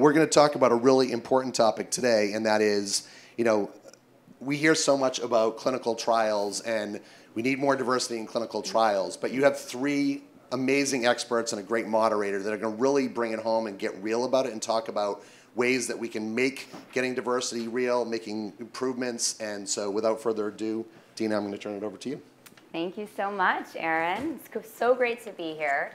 We're going to talk about a really important topic today, and that is, you know, we hear so much about clinical trials and we need more diversity in clinical trials, but you have three amazing experts and a great moderator that are going to really bring it home and get real about it and talk about ways that we can make getting diversity real, making improvements. And so without further ado, Deena, I'm going to turn it over to you. Thank you so much, Aaron. It's so great to be here.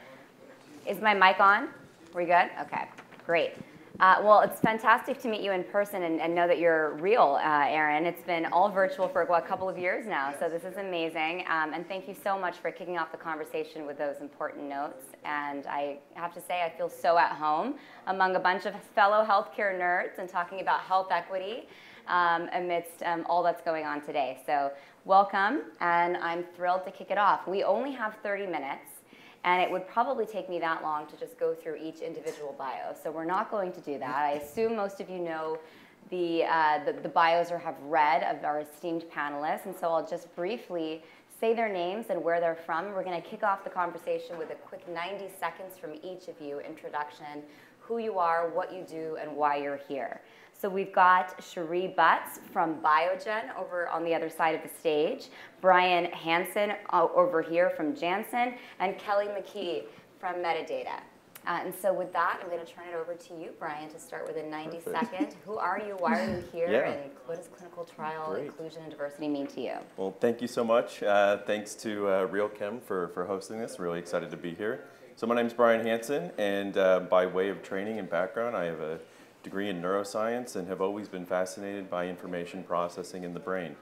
Is my mic on? We good? Okay, great. Uh, well, it's fantastic to meet you in person and, and know that you're real, uh, Aaron. It's been all virtual for a couple of years now, so this is amazing. Um, and thank you so much for kicking off the conversation with those important notes. And I have to say, I feel so at home among a bunch of fellow healthcare nerds and talking about health equity um, amidst um, all that's going on today. So welcome, and I'm thrilled to kick it off. We only have 30 minutes. And it would probably take me that long to just go through each individual bio. So we're not going to do that. I assume most of you know the, uh, the, the, bios or have read of our esteemed panelists. And so I'll just briefly say their names and where they're from. We're going to kick off the conversation with a quick 90 seconds from each of you, introduction, who you are, what you do, and why you're here. So we've got Cherie Butts from Biogen over on the other side of the stage, Bryan Hansen uh, over here from Janssen, and Kelly McKee from Medidata. Uh, and so with that, I'm going to turn it over to you, Bryan, to start with a 90 Perfect. second. Who are you? Why are you here? yeah. And what does clinical trial Great. inclusion and diversity mean to you? Well, thank you so much. Uh, thanks to uh, RealChem for, for hosting this. Really excited to be here. So my name is Bryan Hansen, and uh, by way of training and background, I have a degree in neuroscience and have always been fascinated by information processing in the brain.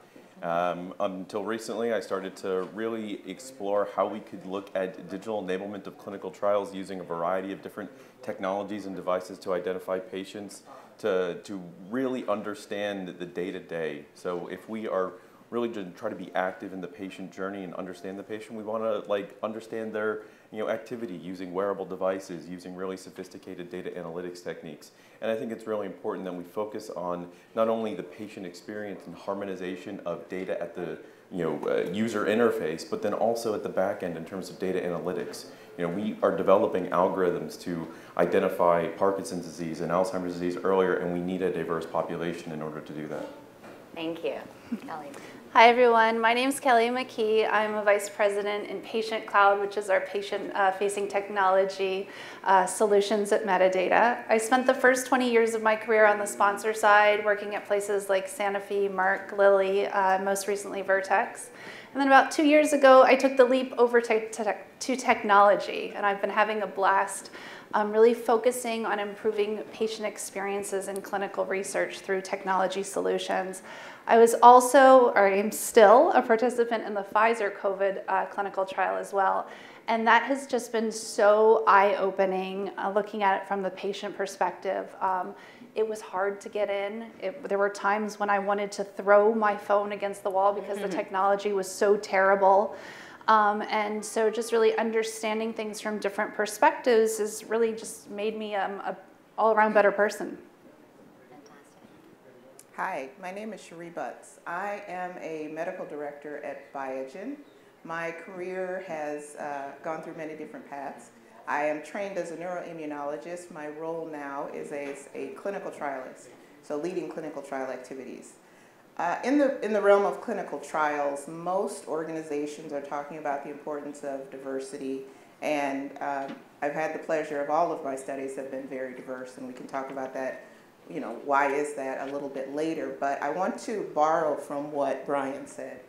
Um, until recently, I started to really explore how we could look at digital enablement of clinical trials using a variety of different technologies and devices to identify patients, to, to really understand the day-to-day. -day. So if we are really to try to be active in the patient journey and understand the patient, we want to like understand their you know, activity using wearable devices, using really sophisticated data analytics techniques. And I think it's really important that we focus on not only the patient experience and harmonization of data at the you know, uh, user interface, but then also at the back end in terms of data analytics. You know, we are developing algorithms to identify Parkinson's disease and Alzheimer's disease earlier, and we need a diverse population in order to do that. Thank you. Kelly. Hi everyone, my name is Kelly McKee. I'm a Vice President in Patient Cloud, which is our patient-facing uh, technology uh, solutions at Medidata. I spent the first 20 years of my career on the sponsor side, working at places like Sanofi, Merck, Lilly, uh, most recently Vertex. And then about two years ago, I took the leap over to technology, and I've been having a blast um, really focusing on improving patient experiences in clinical research through technology solutions. I was also, or I am still, a participant in the Pfizer COVID uh, clinical trial as well. And that has just been so eye-opening, uh, looking at it from the patient perspective. Um, it was hard to get in. It, there were times when I wanted to throw my phone against the wall because the mm-hmm. technology was so terrible. Um, and so just really understanding things from different perspectives has really just made me um, a all-around better person. Hi, my name is Cherie Butts. I am a medical director at Biogen. My career has uh, gone through many different paths. I am trained as a neuroimmunologist. My role now is as a clinical trialist, so leading clinical trial activities. Uh, in, the, in the realm of clinical trials, most organizations are talking about the importance of diversity, and um, I've had the pleasure of all of my studies have been very diverse, and we can talk about that you know, why is that a little bit later, but I want to borrow from what Bryan said.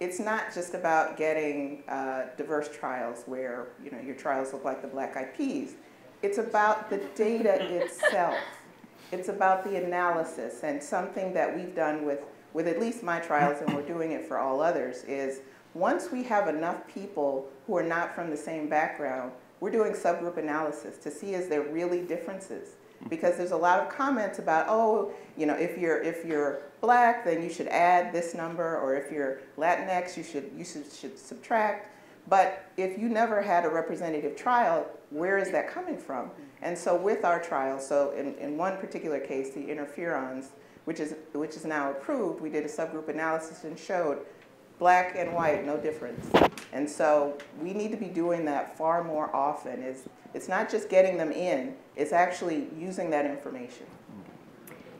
It's not just about getting uh, diverse trials where, you know, your trials look like the black eyed peas. It's about the data itself. It's about the analysis and something that we've done with, with at least my trials and we're doing it for all others is once we have enough people who are not from the same background, we're doing subgroup analysis to see is there really differences because there's a lot of comments about, oh, you know, if you're if you're black, then you should add this number, or if you're Latinx, you should you should, should subtract. But if you never had a representative trial, where is that coming from? And so with our trial, so in, in one particular case, the interferons, which is which is now approved, we did a subgroup analysis and showed black and white, no difference. And so we need to be doing that far more often. It's, it's not just getting them in, it's actually using that information.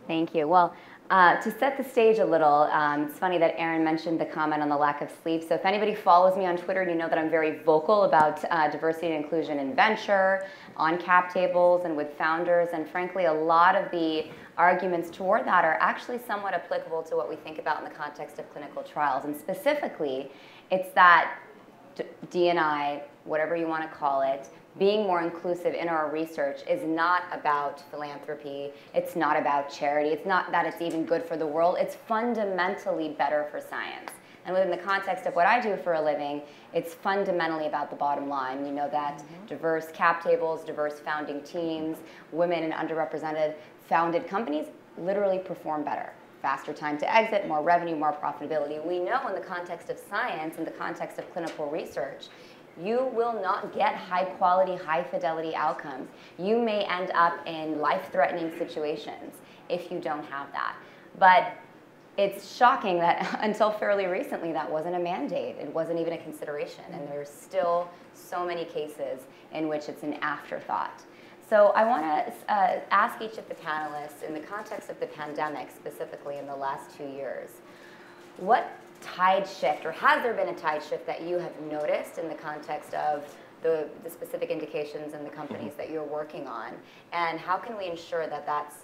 Thank you. Well, uh, to set the stage a little, um, it's funny that Aaron mentioned the comment on the lack of sleep. So if anybody follows me on Twitter, you know that I'm very vocal about uh, diversity and inclusion in venture, on cap tables, and with founders. And frankly, a lot of the arguments toward that are actually somewhat applicable to what we think about in the context of clinical trials. And specifically, it's that D&I, whatever you want to call it, being more inclusive in our research is not about philanthropy. It's not about charity. It's not that it's even good for the world. It's fundamentally better for science. And within the context of what I do for a living, it's fundamentally about the bottom line. You know that mm-hmm. diverse cap tables, diverse founding teams, women and underrepresented founded companies literally perform better. Faster time to exit, more revenue, more profitability. We know in the context of science, in the context of clinical research, you will not get high quality, high fidelity outcomes. You may end up in life threatening situations if you don't have that. But it's shocking that until fairly recently that wasn't a mandate. It wasn't even a consideration. And there's still so many cases in which it's an afterthought. So I want to uh, ask each of the panelists, in the context of the pandemic specifically in the last two years, what tide shift, or has there been a tide shift that you have noticed in the context of the, the specific indications and the companies mm-hmm. that you're working on? And how can we ensure that that's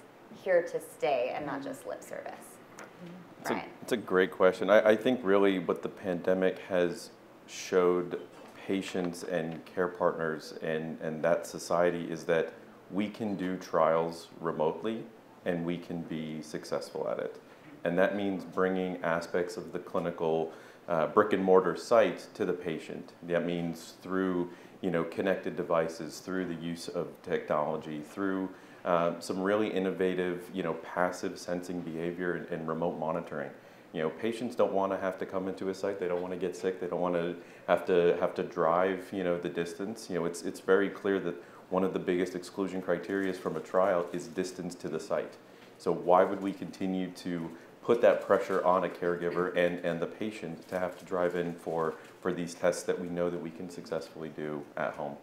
here to stay and not mm-hmm. just lip service? Mm-hmm. It's, a, it's a, great question. I, I think really what the pandemic has showed patients and care partners and, and that society is that we can do trials remotely and we can be successful at it and that means bringing aspects of the clinical uh, brick and mortar site to the patient. That means through you know connected devices, through the use of technology, through uh, some really innovative you know passive sensing behavior and, and remote monitoring. You know, patients don't want to have to come into a site. They don't want to get sick. They don't want to have to have to drive you know the distance. You know, it's it's very clear that one of the biggest exclusion criteria from a trial is distance to the site. So why would we continue to put that pressure on a caregiver and, and the patient to have to drive in for, for these tests that we know that we can successfully do at home.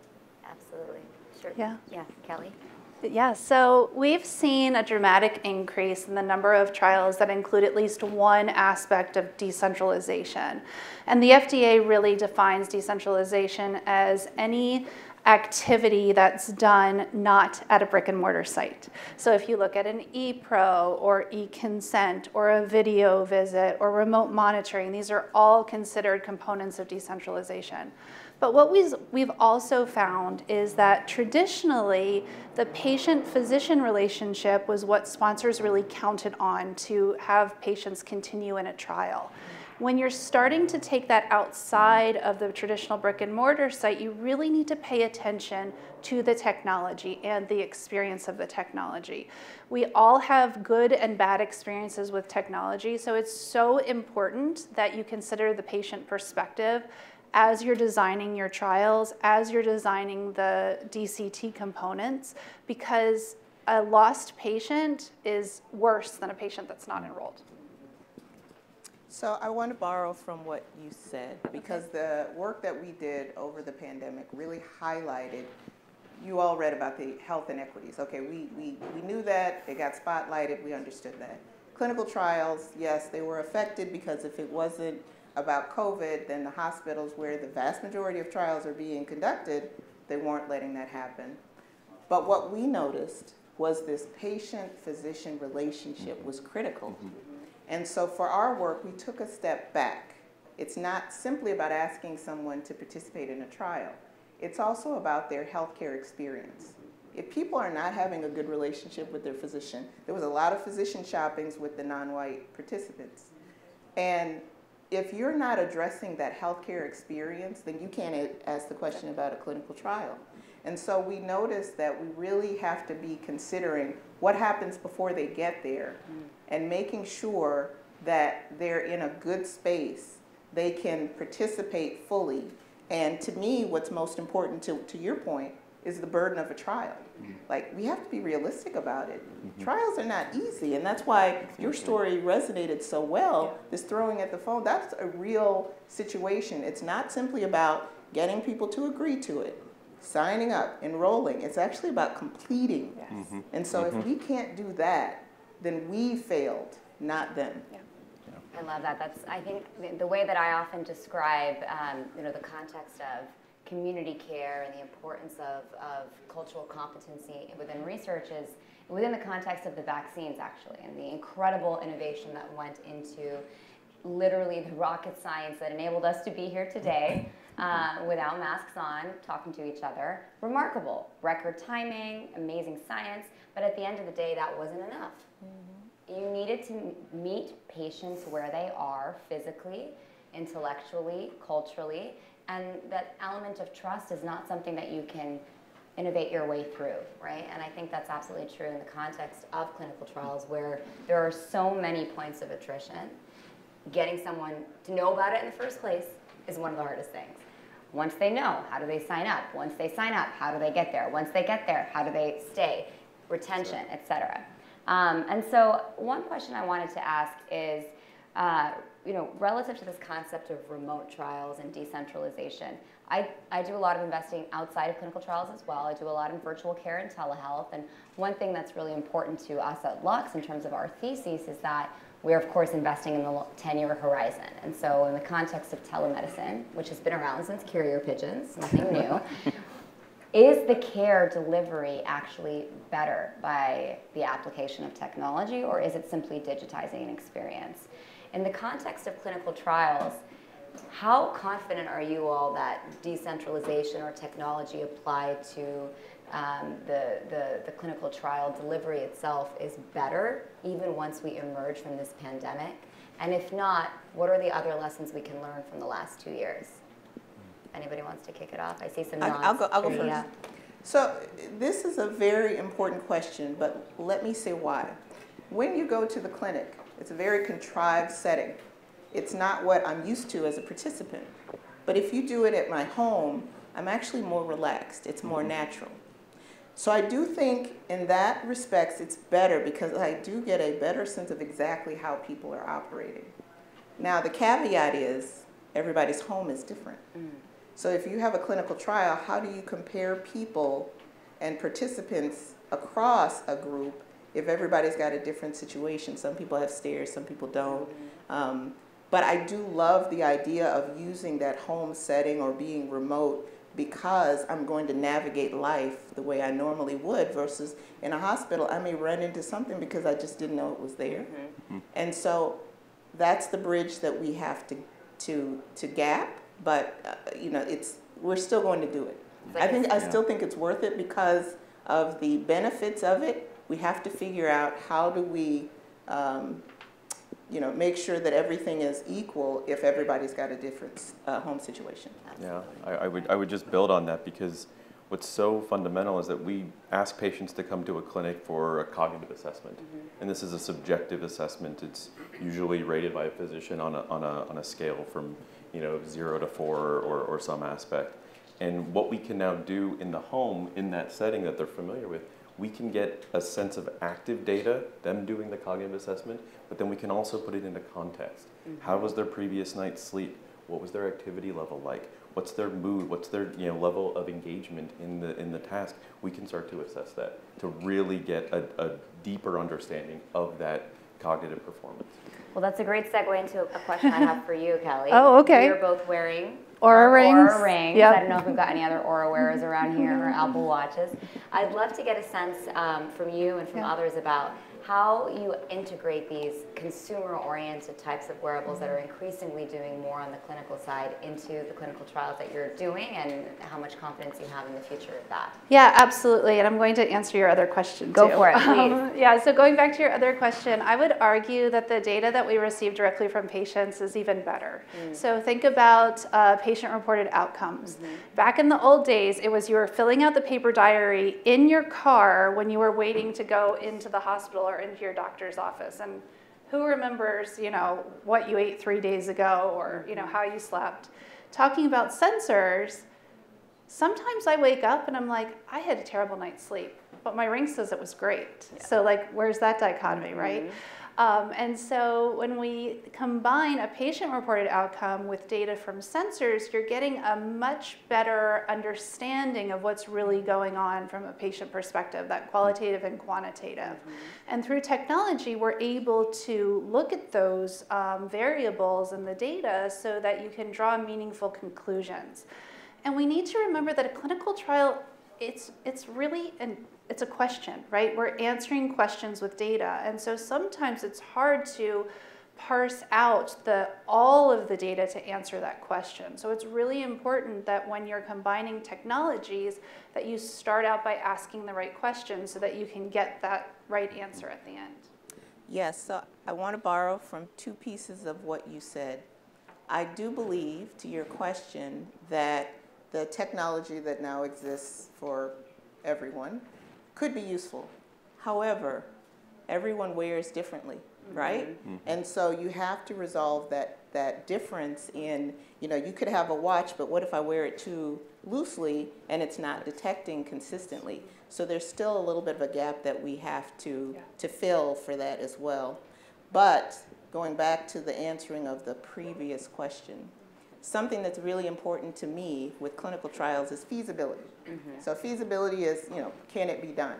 Absolutely. Sure. Yeah. Yeah, Kelly? Yeah, so we've seen a dramatic increase in the number of trials that include at least one aspect of decentralization. And the FDA really defines decentralization as any activity that's done not at a brick and mortar site. So if you look at an ePro or eConsent or a video visit or remote monitoring, these are all considered components of decentralization. But what we've, also found is that traditionally, the patient-physician relationship was what sponsors really counted on to have patients continue in a trial. When you're starting to take that outside of the traditional brick and mortar site, you really need to pay attention to the technology and the experience of the technology. We all have good and bad experiences with technology, so it's so important that you consider the patient perspective as you're designing your trials, as you're designing the DCT components, because a lost patient is worse than a patient that's not enrolled. So I want to borrow from what you said because the work that we did over the pandemic really highlighted. You all read about the health inequities. Okay, we, we, we knew that, it got spotlighted, we understood that. Clinical trials, yes, they were affected because if it wasn't about COVID, then the hospitals where the vast majority of trials are being conducted, they weren't letting that happen. But what we noticed was this patient physician relationship was critical. Mm -hmm and so for our work, we took a step back. It's not simply about asking someone to participate in a trial. It's also about their healthcare experience. If people are not having a good relationship with their physician, there was a lot of physician shoppings with the non-white participants. And if you're not addressing that healthcare experience, then you can't ask the question about a clinical trial. And so we notice that we really have to be considering what happens before they get there mm. and making sure that they're in a good space, they can participate fully. And to me, what's most important to, to your point is the burden of a trial. Like, we have to be realistic about it. Trials are not easy, and that's why your story resonated so well. This throwing at the phone, that's a real situation. It's not simply about getting people to agree to it, signing up, enrolling. It's actually about completing. And so, if we can't do that, then we failed, not them. I love that. That's I think the, the way that I often describe, um, you know, the context of community care and the importance of, of cultural competency within research is within the context of the vaccines actually and the incredible innovation that went into literally the rocket science that enabled us to be here today uh, without masks on, talking to each other. Remarkable. Record timing, amazing science, but at the end of the day, that wasn't enough. You needed to meet patients where they are physically, intellectually, culturally, and that element of trust is not something that you can innovate your way through, right? And I think that's absolutely true in the context of clinical trials where there are so many points of attrition. Getting someone to know about it in the first place is one of the hardest things. Once they know, how do they sign up? Once they sign up, how do they get there? Once they get there, how do they stay? Retention, et cetera. Um, and so, one question I wanted to ask is, uh, you know, relative to this concept of remote trials and decentralization, I, I do a lot of investing outside of clinical trials as well. I do a lot in virtual care and telehealth. And one thing that's really important to us at Lux in terms of our thesis is that we're, of course, investing in the 10 year horizon. And so, in the context of telemedicine, which has been around since carrier pigeons, nothing new, is the care delivery actually better by the application of technology, or is it simply digitizing an experience? In the context of clinical trials, how confident are you all that decentralization or technology applied to um, the, the, the clinical trial delivery itself is better even once we emerge from this pandemic? And if not, what are the other lessons we can learn from the last two years? Anybody wants to kick it off? I see some nods. I'll go- I'll go first. yeah. So this is a very important question, but let me say why. When you go to the clinic, it's a very contrived setting. It's not what I'm used to as a participant. But if you do it at my home, I'm actually more relaxed. It's more natural. So I do think in that respects it's better because I do get a better sense of exactly how people are operating. Now the caveat is everybody's home is different. So if you have a clinical trial, how do you compare people and participants across a group if everybody's got a different situation? Some people have stairs, some people don't. Um, but I do love the idea of using that home setting or being remote because I'm going to navigate life the way I normally would versus in a hospital, I may run into something because I just didn't know it was there. And so that's the bridge that we have to, to, to gap, but, uh, you know, it's, we're still going to do it. I think, I still think it's worth it because of the benefits of it. We have to figure out how do we, um, you know, make sure that everything is equal if everybody's got a different, uh, home situation. Yeah, I, I would, I would just build on that because what's so fundamental is that we ask patients to come to a clinic for a cognitive assessment. And this is a subjective assessment. It's usually rated by a physician on a, on a, on a scale from, you know, zero to four or, or some aspect. And what we can now do in the home, in that setting that they're familiar with, we can get a sense of active data, them doing the cognitive assessment, but then we can also put it into context. Mm-hmm. How was their previous night's sleep? What was their activity level like? What's their mood? What's their you know level of engagement in the in the task? We can start to assess that to really get a, a deeper understanding of that cognitive performance. Well, that's a great segue into a question I have for you, Kelly. Oh, okay. You're both wearing Oura rings. Oura rings. Yep. I don't know if we've got any other Oura wearers around here or Apple Watches. I'd love to get a sense um, from you and from others about how you integrate these consumer-oriented types of wearables that are increasingly doing more on the clinical side into the clinical trials that you're doing, and how much confidence you have in the future of that. Yeah, absolutely. And I'm going to answer your other question Go too. for it, Um, yeah, so going back to your other question, I would argue that the data that we receive directly from patients is even better. So think about uh, patient reported outcomes. Back in the old days, it was you were filling out the paper diary in your car when you were waiting to go into the hospital or into your doctor's office. And who remembers, you know, what you ate three days ago or, you know, how you slept? Talking about sensors, sometimes I wake up and I'm like, I had a terrible night's sleep, but my ring says it was great. Yeah. So like, where's that dichotomy, mm-hmm. Um, and so when we combine a patient-reported outcome with data from sensors, you're getting a much better understanding of what's really going on from a patient perspective, that qualitative and quantitative. Mm -hmm. And through technology, we're able to look at those um, variables in the data so that you can draw meaningful conclusions. And we need to remember that a clinical trial, it's, it's really an it's a question, right? We're answering questions with data. And so sometimes it's hard to parse out the, all of the data to answer that question. So it's really important that when you're combining technologies that you start out by asking the right questions so that you can get that right answer at the end. Yes, so I want to borrow from two pieces of what you said. I do believe, to your question, that the technology that now exists for everyone could be useful. However, everyone wears differently, mm-hmm. right? Mm -hmm. And so you have to resolve that that difference in, you know, you could have a watch, but what if I wear it too loosely and it's not detecting consistently? So there's still a little bit of a gap that we have to yeah. to fill for that as well. But going back to the answering of the previous question, something that's really important to me with clinical trials is feasibility. Mm -hmm. So feasibility is, you know, can it be done?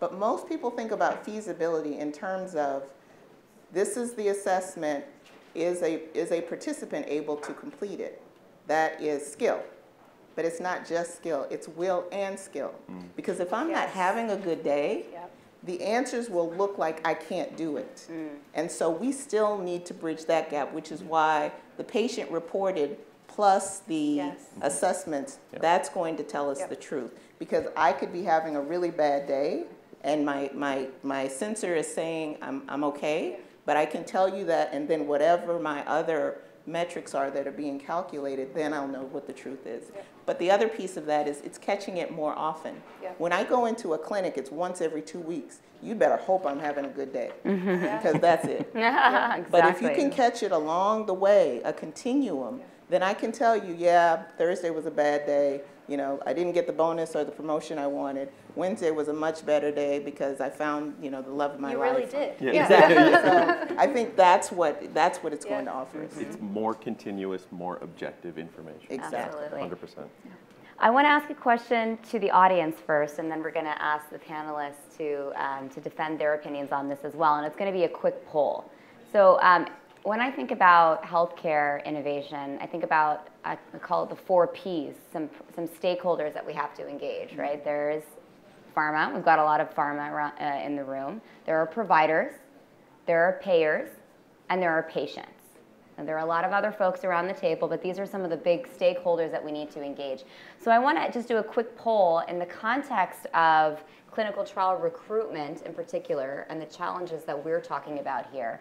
But most people think about feasibility in terms of this is the assessment, is a, is a participant able to complete it? That is skill. But it's not just skill, it's will and skill. Mm. Because if I'm yes. not having a good day, yep. the answers will look like I can't do it. Mm. And so we still need to bridge that gap, which is why the patient reported plus the yes. Mm-hmm. assessments, yep. that's going to tell us yep. the truth. Because I could be having a really bad day and my, my, my sensor is saying I'm, I'm okay, but I can tell you that and then whatever my other metrics are that are being calculated, then I'll know what the truth is. Yep. But the other piece of that is it's catching it more often. Yep. When I go into a clinic, it's once every two weeks. You better hope I'm having a good day mm-hmm. because that's it. yeah. exactly. But if you can catch it along the way, a continuum, then I can tell you, yeah, Thursday was a bad day. You know, I didn't get the bonus or the promotion I wanted. Wednesday was a much better day because I found, you know, the love of my you life. You really did. Yeah. Exactly. so I think that's what that's what it's yeah. going to offer. Us. it's more continuous, more objective information. Exactly. Absolutely. 100%. I want to ask a question to the audience first, and then we're going to ask the panelists to, um, to defend their opinions on this as well. And it's going to be a quick poll. So um, when I think about healthcare innovation, I think about, I call it the four Ps, some, some stakeholders that we have to engage, right? There's pharma, we've got a lot of pharma around, uh, in the room. There are providers, there are payers, and there are patients. And there are a lot of other folks around the table, but these are some of the big stakeholders that we need to engage. So I want to just do a quick poll in the context of clinical trial recruitment in particular and the challenges that we're talking about here.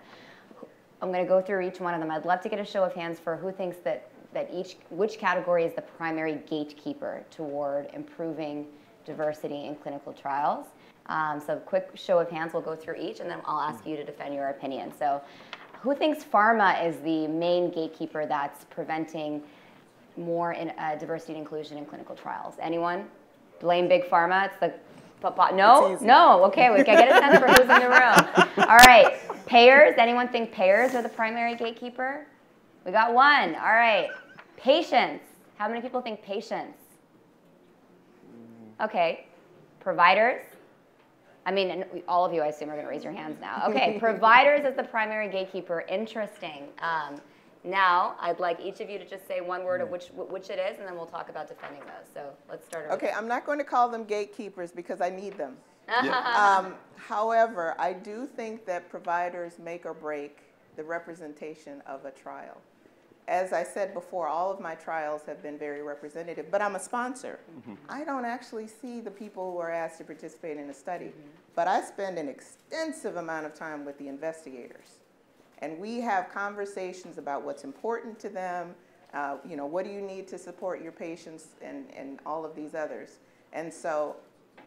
I'm going to go through each one of them. I'd love to get a show of hands for who thinks that, that each, which category is the primary gatekeeper toward improving diversity in clinical trials. Um, so a quick show of hands, we'll go through each, and then I'll ask you to defend your opinion. So who thinks pharma is the main gatekeeper that's preventing more in, uh, diversity and inclusion in clinical trials? Anyone? Blame big pharma? It's the no, no. Okay, we can get a sense for who's in the room. All right, payers. Anyone think payers are the primary gatekeeper? We got one. All right, patients. How many people think patients? Okay, providers. I mean, all of you, I assume, are going to raise your hands now. Okay, providers as the primary gatekeeper. Interesting. Um, now, I'd like each of you to just say one word of which, which it is, and then we'll talk about defending those. So let's start. Over. Okay, I'm not going to call them gatekeepers because I need them. um, however, I do think that providers make or break the representation of a trial. As I said before, all of my trials have been very representative, but I'm a sponsor. Mm -hmm. I don't actually see the people who are asked to participate in a study, mm -hmm. but I spend an extensive amount of time with the investigators. And we have conversations about what's important to them, uh, you know, what do you need to support your patients and, and all of these others. And so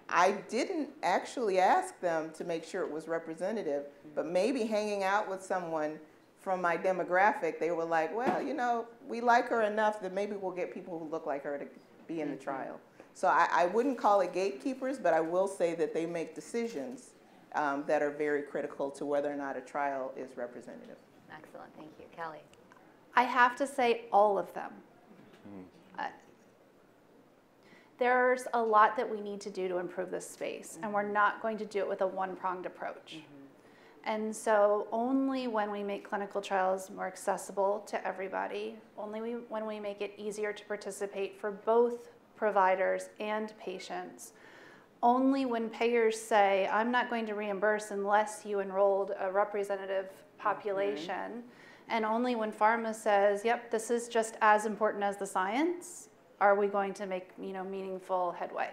I didn't actually ask them to make sure it was representative, but maybe hanging out with someone from my demographic, they were like, well, you know, we like her enough that maybe we'll get people who look like her to be in the trial. So I, I wouldn't call it gatekeepers, but I will say that they make decisions um, that are very critical to whether or not a trial is representative. Excellent, thank you. Kelly? I have to say all of them. Uh, There's a lot that we need to do to improve this space, and we're not going to do it with a one-pronged approach. And so only when we make clinical trials more accessible to everybody, only we, when we make it easier to participate for both providers and patients, only when payers say, I'm not going to reimburse unless you enrolled a representative population, mm-hmm. and only when pharma says, yep, this is just as important as the science, are we going to make, you know, meaningful headway.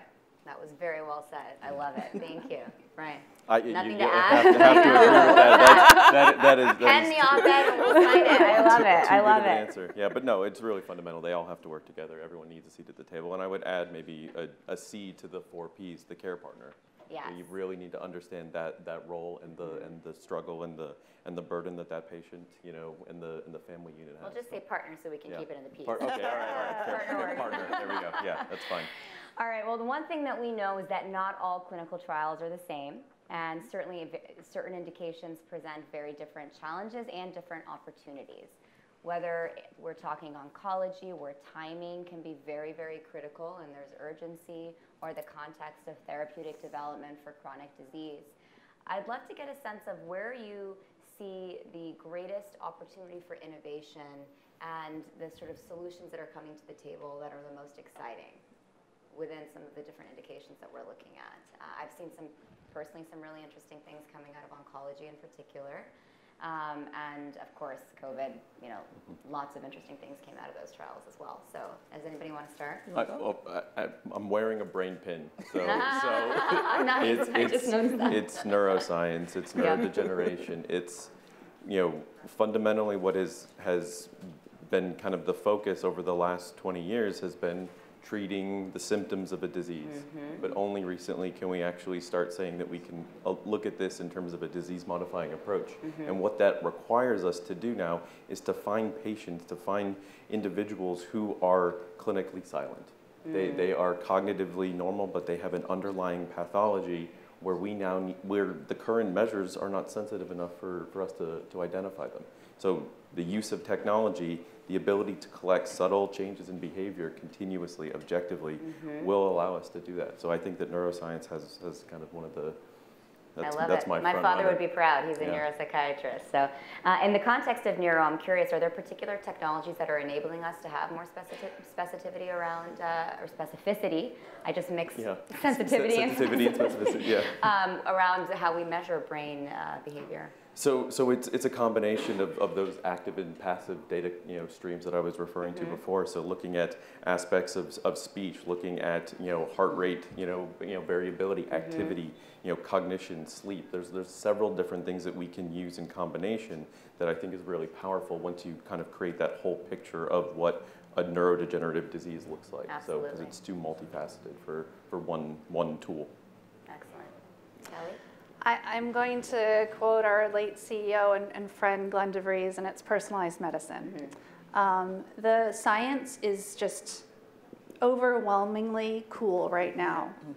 That was very well said. I love it. Thank you. Right. I, Nothing you to have, add? to, have to agree with that. That's, that, that is, that Pen is the op-ed and sign it. I love it. too I good love of an it. answer. Yeah, but no, it's really fundamental. They all have to work together. Everyone needs a seat at the table. And I would add maybe a, a C to the four Ps, the care partner. Yes. You really need to understand that, that role and the, and the struggle and the, and the burden that that patient, you know, and the, and the family unit has. We'll just say partner so we can Yeah. keep it in the piece. Part- okay, all right, all right. Partner care partner. There we go. Yeah, that's fine. All right, well, the one thing that we know is that not all clinical trials are the same, and certainly certain indications present very different challenges and different opportunities. Whether we're talking oncology, where timing can be very, very critical and there's urgency, or the context of therapeutic development for chronic disease. I'd love to get a sense of where you see the greatest opportunity for innovation and the sort of solutions that are coming to the table that are the most exciting within some of the different indications that we're looking at. Uh, I've seen some, personally, some really interesting things coming out of oncology in particular. Um, and of course, COVID, you know, lots of interesting things came out of those trials as well. So, does anybody want to start? I, well, I, I- I'm wearing a brain pin, so, so nice. it's, it's, it's neuroscience, it's Yeah. neurodegeneration, it's, you know, fundamentally what is, has been kind of the focus over the last 20 years has been treating the symptoms of a disease. Mm-hmm. But only recently can we actually start saying that we can uh, look at this in terms of a disease modifying approach. Mm-hmm. And what that requires us to do now is to find patients, to find individuals who are clinically silent. They, they are cognitively normal, but they have an underlying pathology where we now need, where the current measures are not sensitive enough for, for us to, to identify them. So the use of technology, the ability to collect subtle changes in behavior continuously, objectively, Mm-hmm. will allow us to do that. So I think that neuroscience has, has kind of one of the, that's, I love that's it. my My father runner. would be proud. He's a Yeah. neuropsychiatrist. So, uh, in the context of neuro, I'm curious: Are there particular technologies that are enabling us to have more specific, specificity around uh, or specificity? I just mixed Yeah. sensitivity, and Sensitivity and specificity, yeah. um, around how we measure brain uh, behavior. So, so it's, it's a combination of, of those active and passive data you know, streams that I was referring to mm-hmm. before. So looking at aspects of, of speech, looking at you know, heart rate, you know, you know, variability, mm-hmm. activity, you know, cognition, sleep. There's, there's several different things that we can use in combination that I think is really powerful once you kind of create that whole picture of what a neurodegenerative disease looks like. So, because Absolutely. it's too multifaceted for, for one, one tool. Excellent. Kelly? I, I'm going to quote our late CEO and, and friend Glenn DeVries, and it's personalized medicine. Mm-hmm. Um, the science is just overwhelmingly cool right now, mm-hmm.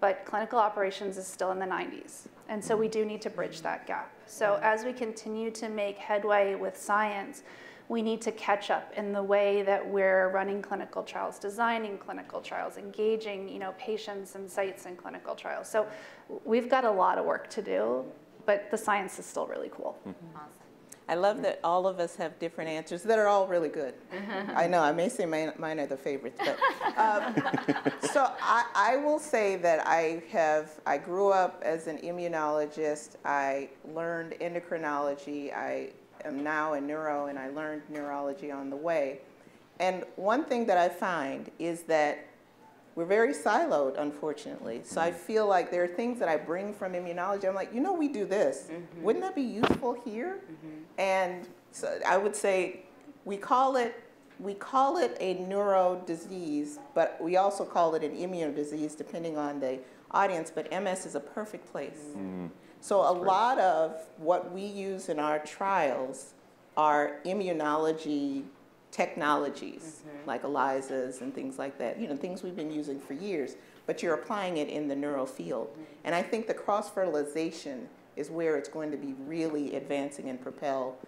but clinical operations is still in the 90s. And so we do need to bridge that gap. So mm-hmm. as we continue to make headway with science, we need to catch up in the way that we're running clinical trials, designing clinical trials, engaging, you know, patients and sites in clinical trials. So we've got a lot of work to do, but the science is still really cool. Awesome. I love that all of us have different answers that are all really good. I know, I may say mine, mine are the favorites, but, um, so I, I will say that I have, I grew up as an immunologist. I learned endocrinology. I am now in neuro and I learned neurology on the way. And one thing that I find is that we're very siloed, unfortunately. So I feel like there are things that I bring from immunology. I'm like, you know, we do this. Mm-hmm. Wouldn't that be useful here? Mm-hmm. And so I would say we call it we call it a neuro disease, but we also call it an immune disease depending on the audience. But MS is a perfect place. Mm-hmm. So a lot of what we use in our trials are immunology technologies mm-hmm. like ELISAs and things like that, you know, things we've been using for years, but you're applying it in the neuro field. Mm-hmm. And I think the cross fertilization is where it's going to be really advancing and propel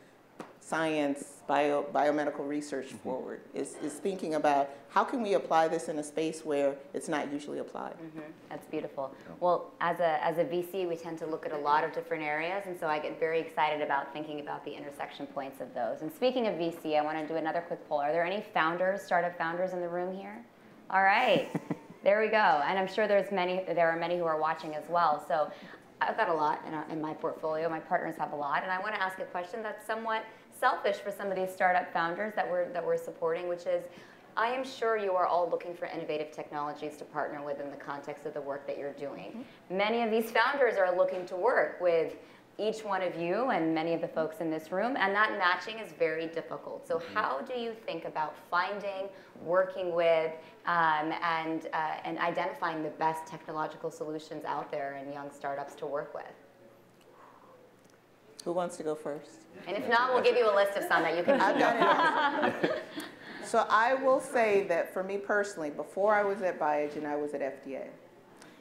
science, bio, biomedical research mm-hmm. forward, is, is thinking about how can we apply this in a space where it's not usually applied. Mm-hmm. That's beautiful. Well, as a, as a VC, we tend to look at a lot of different areas, and so I get very excited about thinking about the intersection points of those. And speaking of VC, I want to do another quick poll. Are there any founders, startup founders in the room here? All right, there we go. And I'm sure there's many, there are many who are watching as well. So I've got a lot in, our, in my portfolio. My partners have a lot, and I want to ask a question that's somewhat selfish for some of these startup founders that we're that we're supporting, which is. I am sure you are all looking for innovative technologies to partner with in the context of the work that you're doing. Many of these founders are looking to work with each one of you and many of the folks in this room, and that matching is very difficult. So, how do you think about finding, working with, um, and, uh, and identifying the best technological solutions out there in young startups to work with? Who wants to go first? And if not, we'll give you a list of some that you can I've got an answer. So I will say that for me personally, before I was at Biogen, I was at FDA.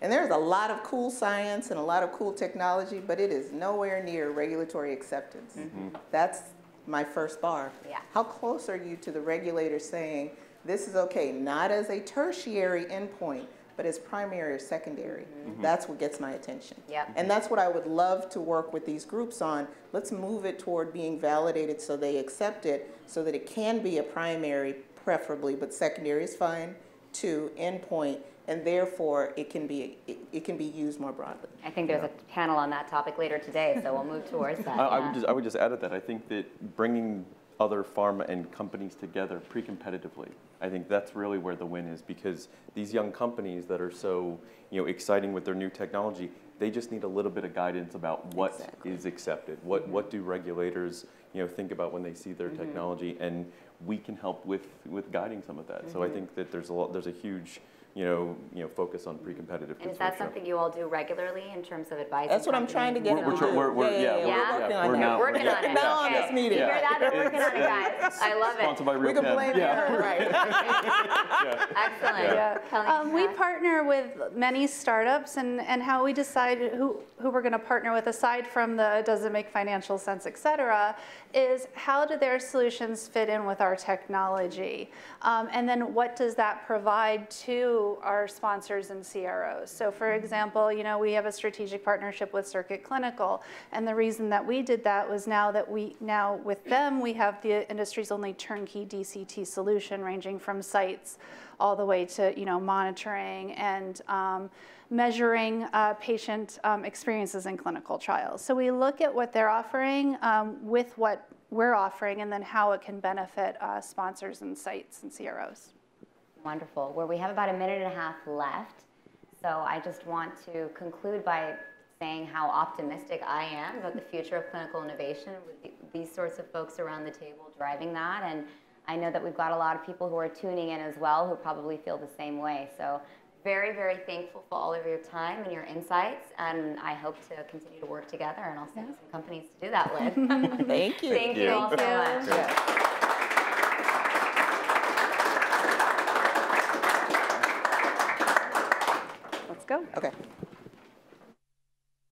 And there's a lot of cool science and a lot of cool technology, but it is nowhere near regulatory acceptance. Mm-hmm. That's my first bar. Yeah. How close are you to the regulator saying this is okay, not as a tertiary endpoint, but as primary or secondary? Mm-hmm. That's what gets my attention. Yep. Mm-hmm. And that's what I would love to work with these groups on. Let's move it toward being validated so they accept it, so that it can be a primary preferably, but secondary is fine, too, endpoint, and therefore it can be, it, it can be used more broadly. I think there's a panel on that topic later today, so we'll move towards that. I, I would just, I would just add to that. I think that bringing other pharma and companies together pre-competitively, I think that's really where the win is because these young companies that are so you know exciting with their new technology, they just need a little bit of guidance about what is Exactly. accepted. What mm-hmm. what do regulators you know think about when they see their mm-hmm. technology, and we can help with with guiding some of that. So I mm-hmm. think that there's a lot, there's a huge you know you know focus on pre-competitive. And is that something you all do regularly in terms of advising? That's what I'm trying to get We're- them we're we're- we're- yeah, we're we're- working yeah, on we're Working on it. Now on this meeting. You hear that? They're working on it, guys. I love Sponsored it. by Real We can Chem. blame yeah. her, right? Excellent. Yeah. Kelly, Um, we partner with many startups, and, and how we decide who, who we're going to partner with, aside from the does it make financial sense, et cetera, is how do their solutions fit in with our technology? Um, and then what does that provide to our sponsors and CROs? So, for example, you know, we have a strategic partnership with Circuit Clinical, and the reason that we did that was now that we, now with them, we have the industry's only turnkey DCT solution ranging from sites all the way to you know monitoring and um, measuring uh, patient um, experiences in clinical trials. So we look at what they're offering um, with what we're offering, and then how it can benefit uh, sponsors and sites and CROs. Wonderful. Well, we have about a minute and a half left. So I just want to conclude by saying how optimistic I am about the future of clinical innovation with these sorts of folks around the table driving that. And I know that we've got a lot of people who are tuning in as well who probably feel the same way. So very, very thankful for all of your time and your insights. And I hope to continue to work together and I'll send you some companies to do that with. Thank you. Thank you all so much. Yeah. Let's go. Okay.